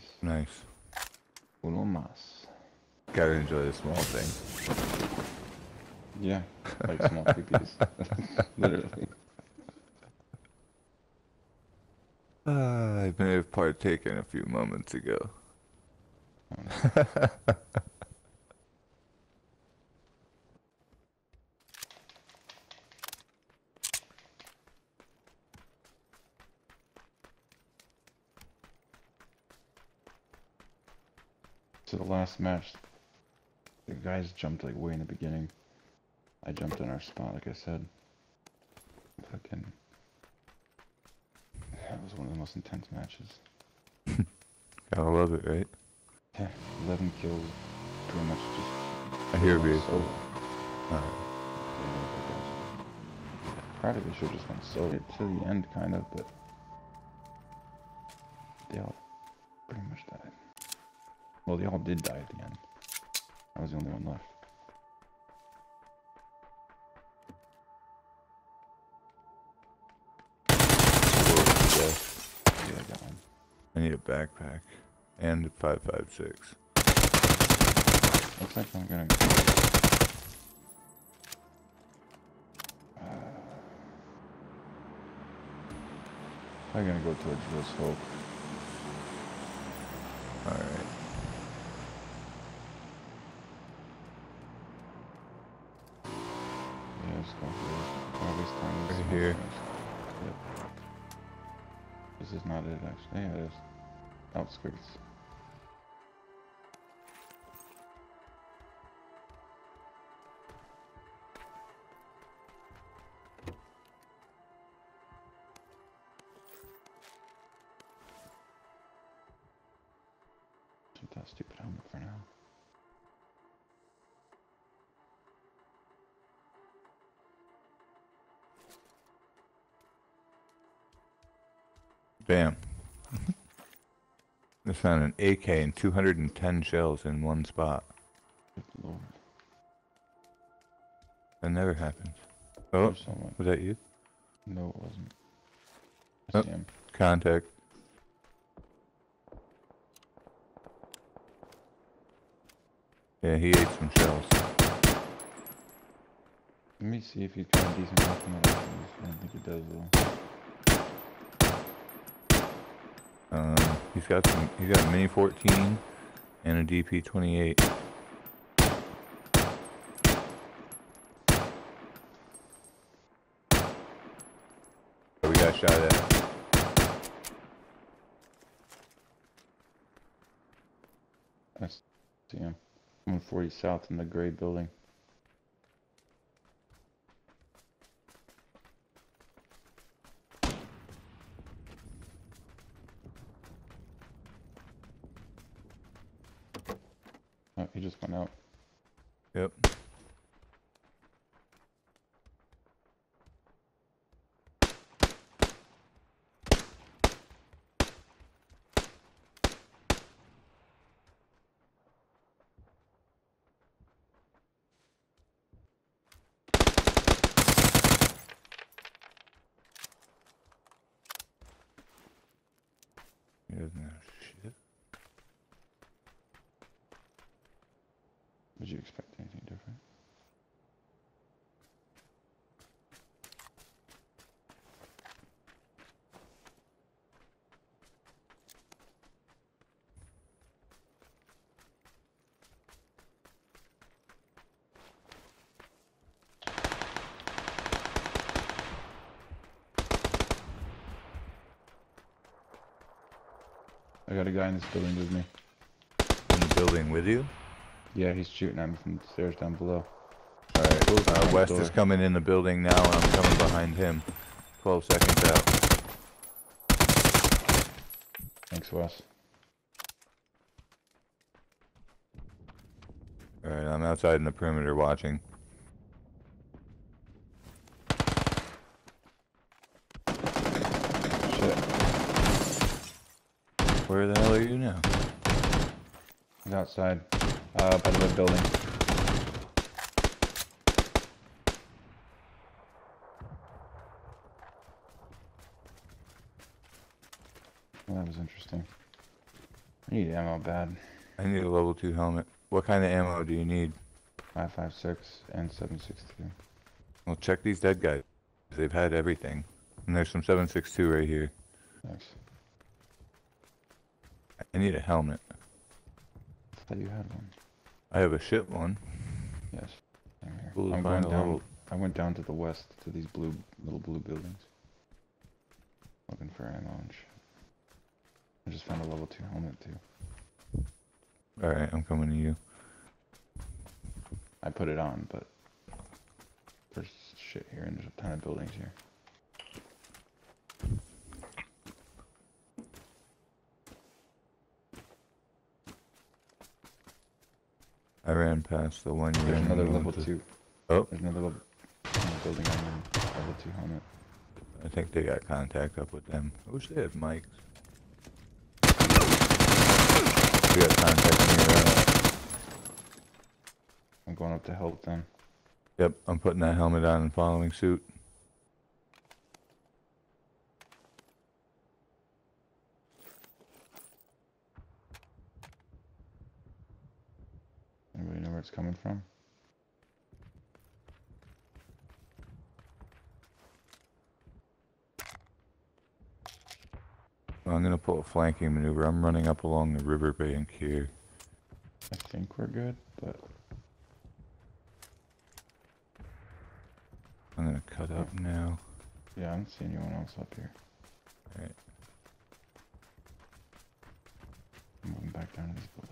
Nice. Nice. Uno más. Gotta enjoy the small things. Yeah, like small cookies. Literally. Uh, I may have partaken a few moments ago. the last match, the guys jumped like way in the beginning. I jumped in our spot, like I said. Fucking. That was one of the most intense matches. Gotta love it, right? Yeah, 11 kills, pretty much just. I hear vehicle. Alright. Yeah, Probably should have just went solo to the end, kind of, but Well, they all did die at the end. I was the only one left. Yeah, I got one. I need a backpack. And a 556. Looks like I'm gonna. Uh, I'm gonna go towards Rose Hope. Not it, is. Outskirts. That stupid helmet for now. Bam. I found an AK and 210 shells in one spot. Lord. That never happens. Oh, someone. was that you? No, it wasn't. I Oh. see him. Contact. Yeah, he ate some shells. Let me see if he's got a decent weapon. I don't think he does though. Um, he's got some. He's got a Mini 14 and a DP 28. We got shot at. I see him. 140 south in the gray building. Oh, he just went out. Yep. He doesn't have shit. Would you expect anything different? I got a guy in this building with me. In the building with you? Yeah, he's shooting at me from the stairs down below. Alright, uh, West is coming in the building now and I'm coming behind him. 12 seconds out. Thanks, Wes. Alright, I'm outside in the perimeter watching. Shit. Where the hell are you now? He's outside. Uh, by the red building. Well, that was interesting. I need ammo bad. I need a level 2 helmet. What kind of ammo do you need? 556 and 762. Well, check these dead guys. They've had everything. And there's some 762 right here. Thanks. I need a helmet. I thought you had one. I have a shit one. Yes. Same here. Cool I'm going down. level. I went down to the west to these blue little blue buildings. Looking for ammo and shit. I just found a level two helmet too. Alright, I'm coming to you. I put it on, but there's shit here and there's a ton of buildings here. I ran past the one There's another level to- two. Oh. There's another level building I'm in. Level two helmet. I think they got contact up with them. I wish they had mics. We got contact near uh, I'm going up to help them. Yep, I'm putting that helmet on and following suit. It's coming from? I'm gonna pull a flanking maneuver. I'm running up along the riverbank here. I think we're good, but I'm gonna cut up now. yeah, I don't see anyone else up here. Alright. I'm moving back down to these buildings.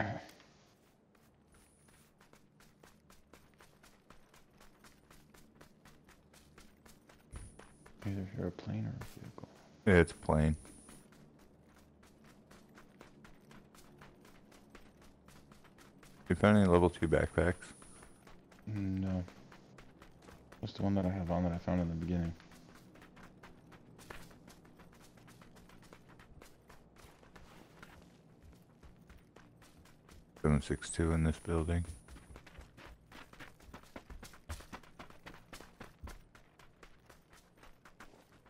Uh-huh. Either you're a plane or a vehicle. It's plane. You found any level 2 backpacks? Mm, no. What's the one that I have on that I found in the beginning? Seven six two in this building.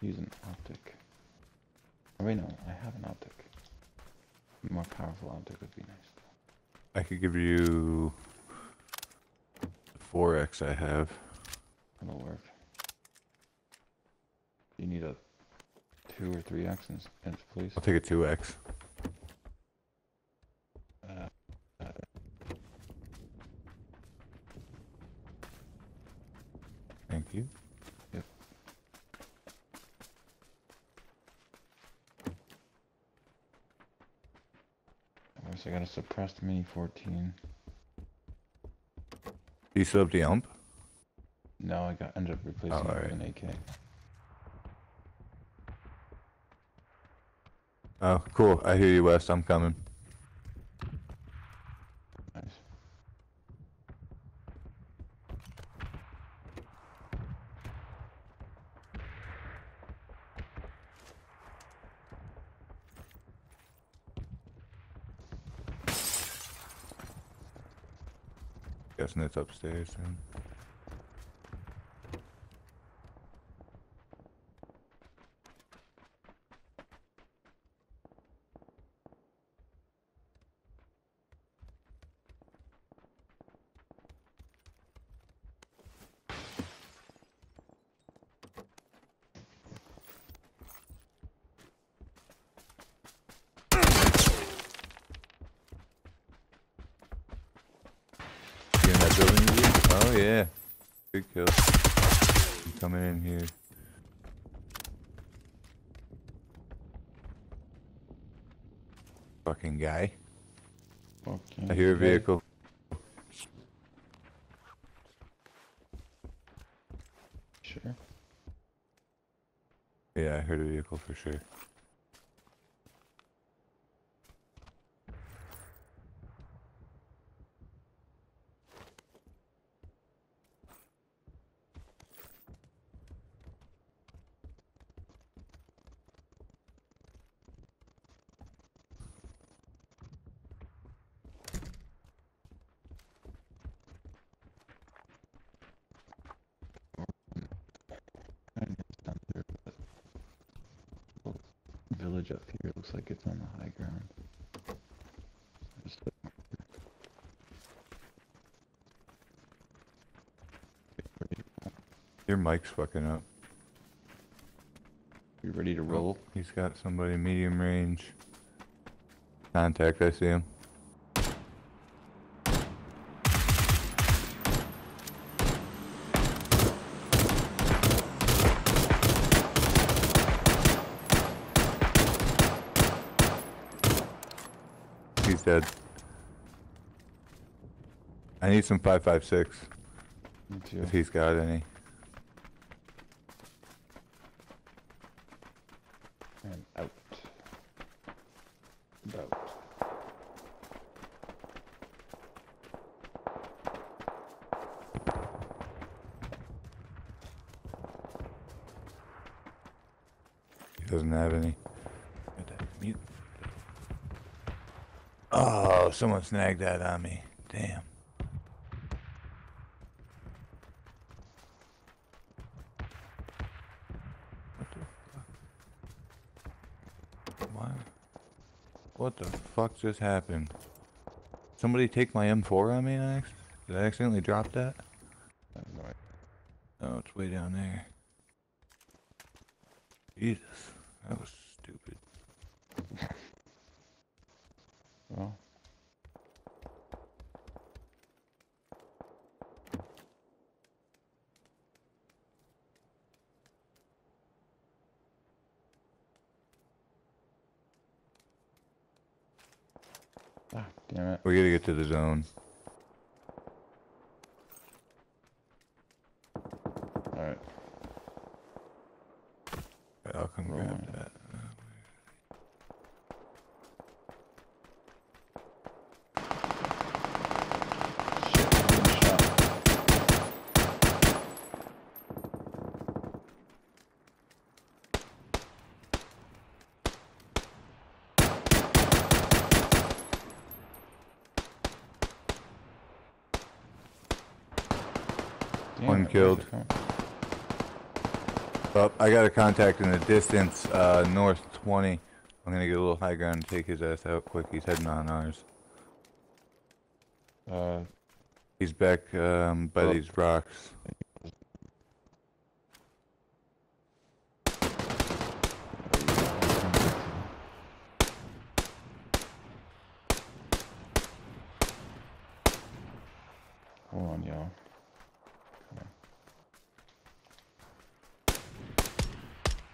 Use an optic. Oh, wait, no, I have an optic. A more powerful optic would be nice. I could give you the 4x I have. That'll work. You need a two or three X inch, inch please. I'll take a 2x. Uh, uh, Thank you. I guess I got a suppressed Mini 14. Do you still have the ump? No, I got ended up replacing oh, it alright. with an AK. Oh, cool. I hear you, West. I'm coming. It's upstairs. Oh yeah. Good kill. Coming in here. Fucking guy. Okay. I hear a vehicle. Sure. Yeah, I heard a vehicle for sure. Village up here looks like it's on the high ground. Your mic's fucking up. You ready to roll? Oh, he's got somebody medium range. Contact, I see him. He's dead. I need some 556 Me too. if he's got any. And out. About. He doesn't have any. Get that mute. Oh, someone snagged that on me. Damn. What the fuck? Just happened? Somebody take my M4 on me next? Did I accidentally drop that? I. Oh, it's way down there. Jesus, that was stupid. Well. Damn it. We gotta get to the zone. Alright. I'll come grab that. Shit, I'm getting shot. Damn One it, where's killed. Well, I got a contact in the distance, uh, north 20. I'm gonna get a little high ground and take his ass out quick. He's heading on ours. Uh, He's back um, by these rocks. Hold on, y'all.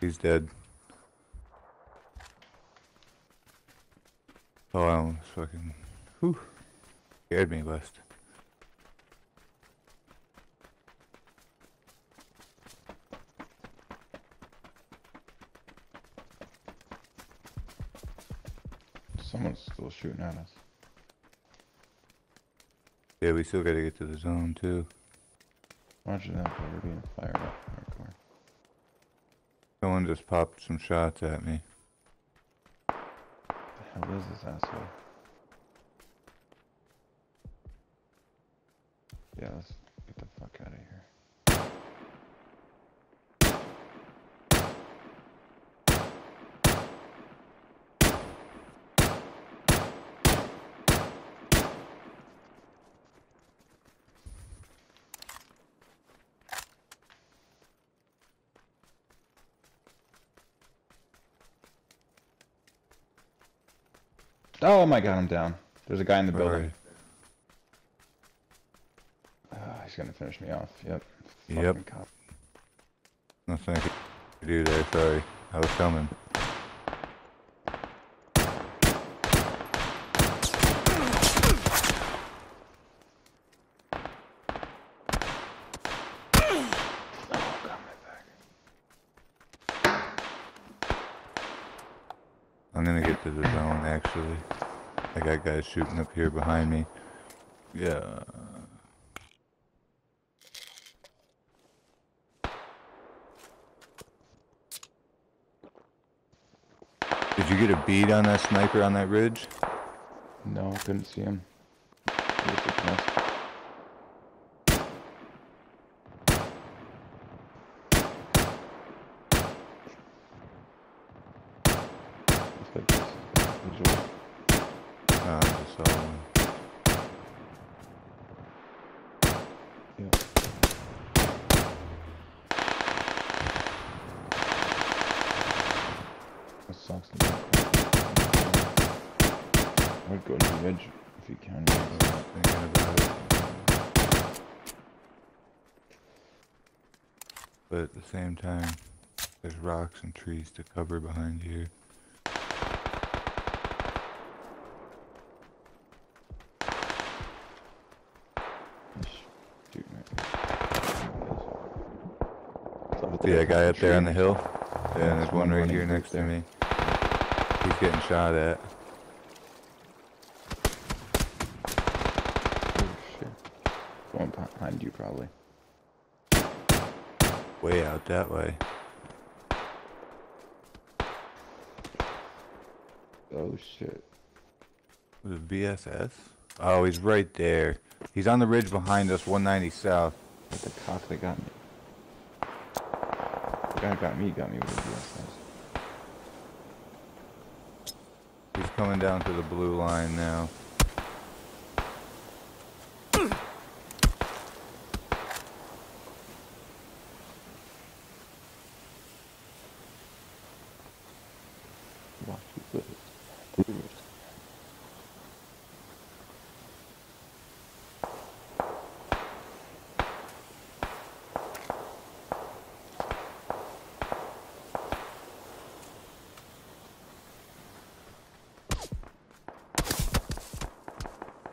He's dead. Oh, I almost fucking. Whew. Scared me, West. Someone's still shooting at us. Yeah, we still gotta get to the zone, too. Roger that, we're being fired up. Someone just popped some shots at me. The hell is this asshole? Yeah, let's get the fuck out of here. Oh my god, I'm down. There's a guy in the building. Alright. Ah, he's gonna finish me off. Yep. Yep. Fucking cop. Nothing I could do there, sorry. I was coming. Into the zone, actually. I got guys shooting up here behind me. Yeah. Did you get a bead on that sniper on that ridge? No, couldn't see him. He was looking us. Looks like this is visual. Oh, I just saw one. Yeah. That sucks. I would go to the edge if you can. But at the same time, there's rocks and trees to cover behind here. He's shooting at me. That guy up there on the hill? Yeah, and there's one right here next to me. He's getting shot at. Oh shit. Going behind you probably. Way out that way. Oh shit. It VSS? Oh, he's right there. He's on the ridge behind us, 190 south. The cock got. The guy got me got me with the VSS. He's coming down to the blue line now. Watch you flip it. Blue wrist.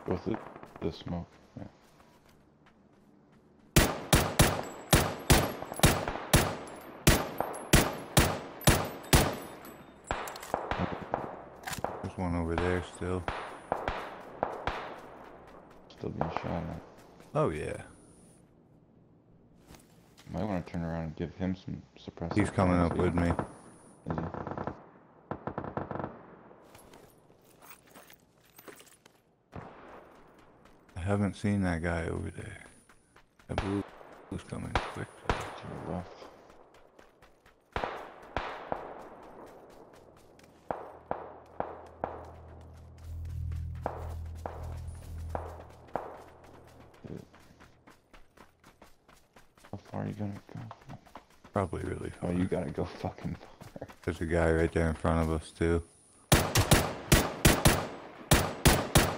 Go through the smoke. Yeah. There's one over there still. Still being shot at. Oh, yeah. Might want to turn around and give him some suppressive. He's coming up with me. Is he? I haven't seen that guy over there. Are you gonna go? Probably really Oh, you gotta go fucking far. There's a guy right there in front of us, too. I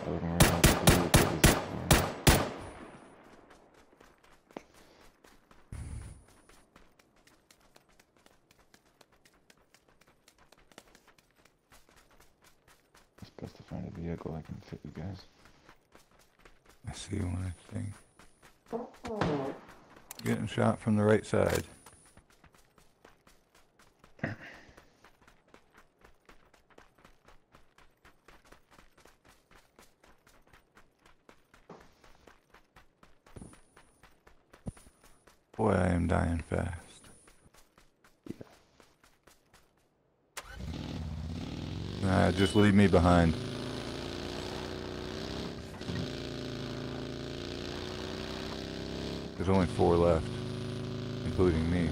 wouldn't worry about the blue if it was far. It's best to find a vehicle that can fit you guys. I see one, I think. Shot from the right side. Boy, I am dying fast. Nah, just leave me behind. There's only four left, including me.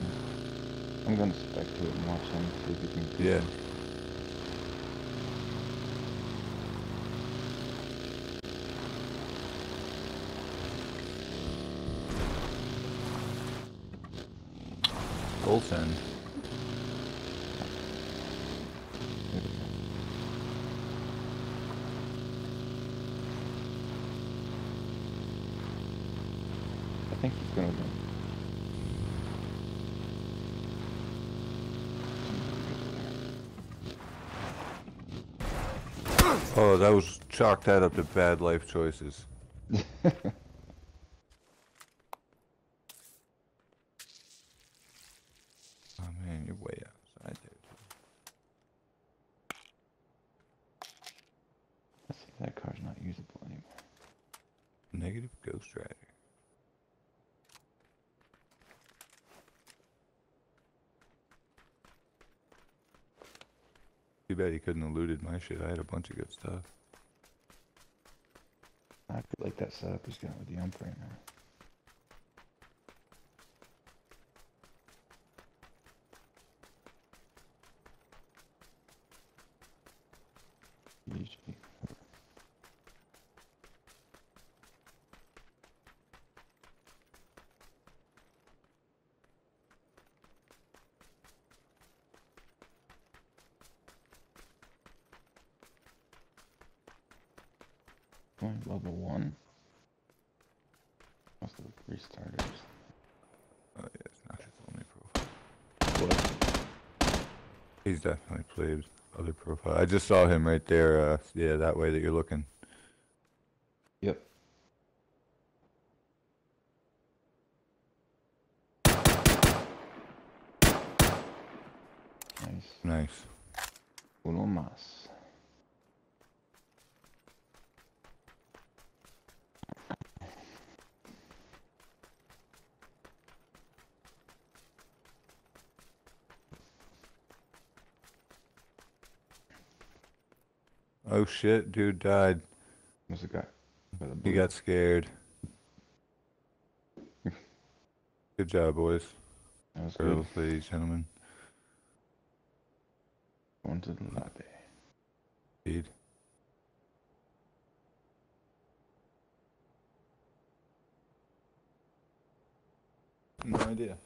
I'm gonna spectate and watch them see if you can. Yeah. Goaltend. I think he's gonna win. Oh, that was chalk that up to bad life choices. Oh man, you're way outside there. Too. Ghost Rider. Too bad he couldn't have looted my shit. I had a bunch of good stuff. I feel like that setup he's got with the ump right now. GG. Going level one. Must have restarted. Oh yeah, it's not his only profile. What? He's definitely played other profile. I just saw him right there. Uh, yeah, that way that you're looking. Yep. Nice. Nice. Uno más. Oh shit, dude died. What's it got? By the He blue? got scared. Good job, boys. That was good. Girls, ladies, gentlemen. Going to the lobby. Indeed. No idea.